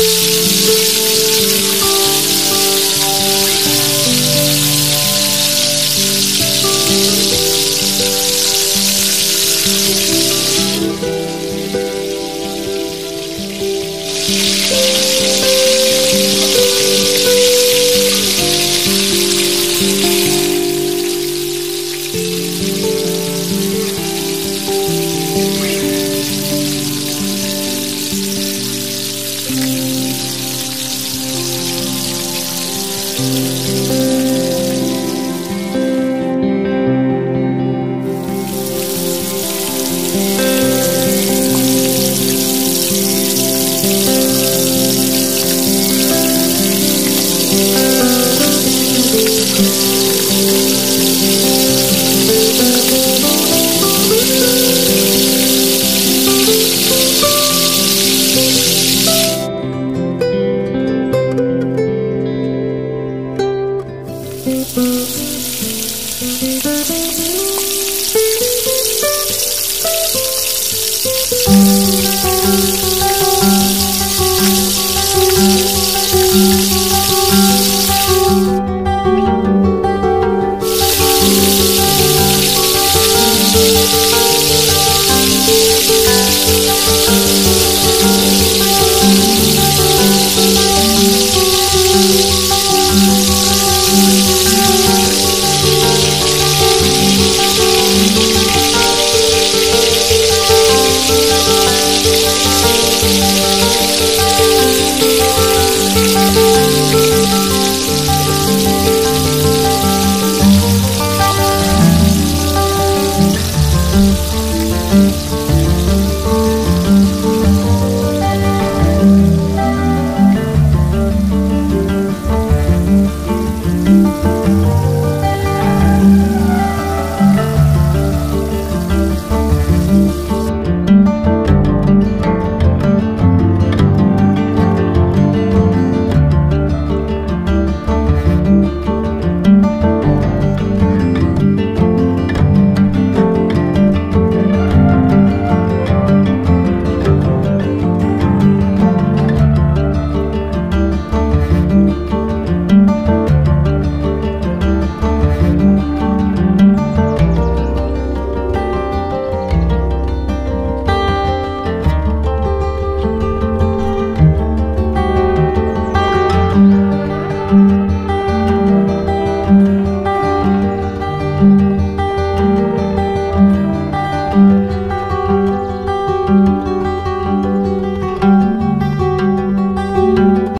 you